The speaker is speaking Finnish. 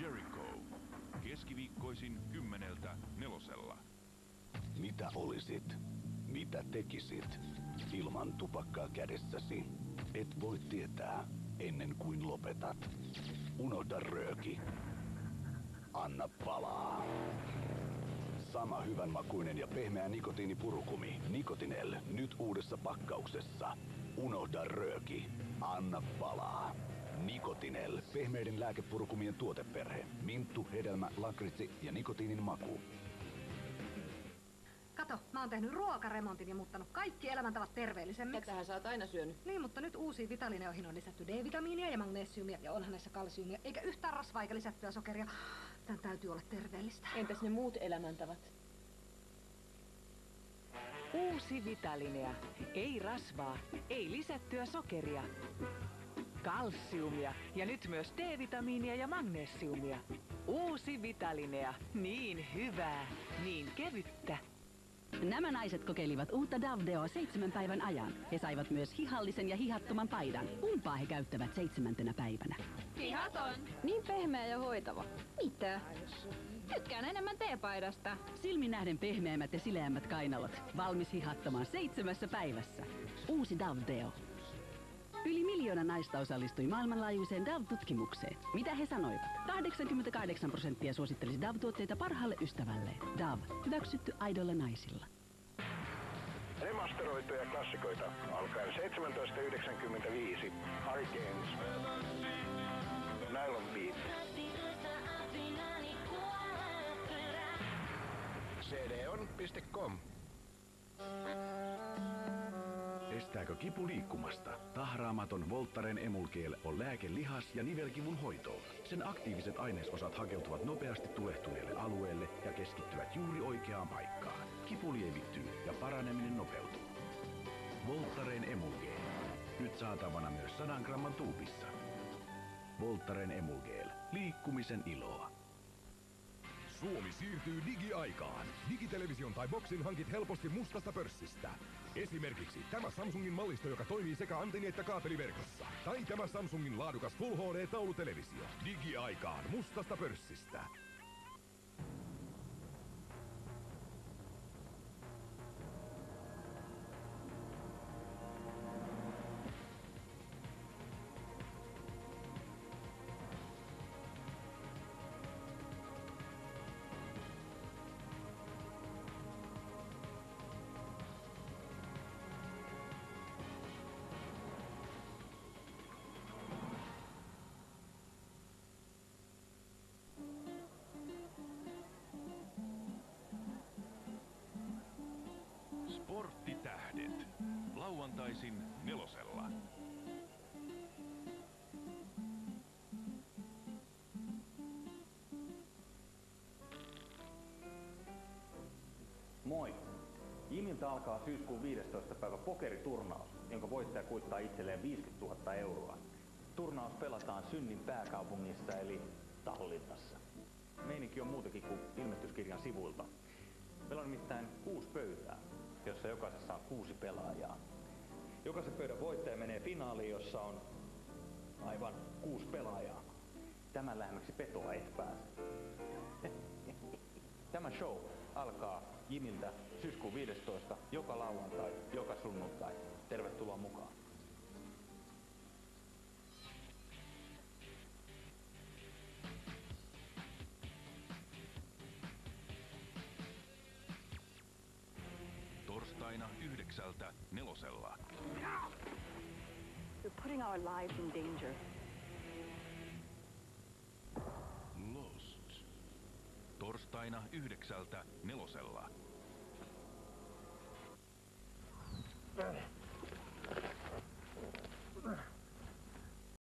Jericho. Keskiviikkoisin kymmeneltä nelosella. Mitä olisit? Mitä tekisit? Ilman tupakkaa kädessäsi. Et voi tietää ennen kuin lopetat. Unohda rööki. Anna palaa. Sama hyvän makuinen ja pehmeä nikotiinipurukumi. Nikotinel. Nyt uudessa pakkauksessa. Unohda rööki. Anna palaa. Nikotinel. Pehmeiden lääkepurukumien tuoteperhe. Minttu, hedelmä, lakritsi ja nikotiinin maku. Kato, mä oon tehnyt ruokaremontin ja muuttanut kaikki elämäntavat terveellisemmiksi. Tätähän sä oot aina syönyt. Niin, mutta nyt uusiin vitalineoihin on lisätty D-vitamiinia ja magnesiumia ja onhan näissä kalsiumia, eikä yhtään rasvaa eikä lisättyä sokeria. Tän täytyy olla terveellistä. Entäs ne muut elämäntavat? Uusi Vitalinea. Ei rasvaa, ei lisättyä sokeria. Kalsiumia ja nyt myös D-vitamiinia ja magnesiumia. Uusi Vitalinea. Niin hyvää, niin kevyttä. Nämä naiset kokeilivat uutta Davdeoa seitsemän päivän ajan. He saivat myös hihallisen ja hihattoman paidan. Kumpaa he käyttävät seitsemäntenä päivänä? Hihaton. Niin pehmeä ja hoitava. Mitä? Tykkään enemmän teepaidasta. Silmin nähden pehmeämmät ja sileämmät kainalot. Valmis hihattomaan seitsemässä päivässä. Uusi Davdeo. Yli miljoona naista osallistui maailmanlaajuiseen DAV-tutkimukseen. Mitä he sanoivat? 88 prosenttia suosittelisi DAV-tuotteita parhaalle ystävälleen. DAV. Hyväksytty aidolla naisilla. Remasteroituja klassikoita alkaen 1795. Hurricanes. Nylon Beat. cdon.com Estääkö kipu liikkumasta? Tahraamaton Voltaren Emulgel on lääke lihas- ja nivelkivun hoitoon. Sen aktiiviset ainesosat hakeutuvat nopeasti tulehtuneelle alueelle ja keskittyvät juuri oikeaan paikkaan. Kipu lievittyy ja paraneminen nopeutuu. Voltaren Emulgel. Nyt saatavana myös 100 gramman tuupissa. Voltaren Emulgel. Liikkumisen iloa. Suomi siirtyy digiaikaan. Digitelevision tai boksin hankit helposti mustasta pörssistä. Esimerkiksi tämä Samsungin mallisto, joka toimii sekä antenni- että kaapeliverkossa. Tai tämä Samsungin laadukas Full HD-taulutelevisio. Digiaikaan mustasta pörssistä. Sporttitähdet. Lauantaisin nelosella. Moi! Jimiltä alkaa syyskuun 15. päivä pokeriturnaus, jonka voittaja kuittaa itselleen 50 000 euroa. Turnaus pelataan synnin pääkaupungissa eli Tallinnassa. Meininki on muutakin kuin ilmestyskirjan sivuilta. Jossa jokaisessa on kuusi pelaajaa. Jokaisen pöydän voittaja menee finaaliin, jossa on aivan kuusi pelaajaa. Tämän lähemmäksi petoa et pääse. Tämä show alkaa Jimiltä syyskuun 15. joka lauantai, joka sunnuntai. Tervetuloa mukaan. Yhdeksältä nelosella. You're putting our lives in danger. Lost. Torstaina yhdeksältä nelosella.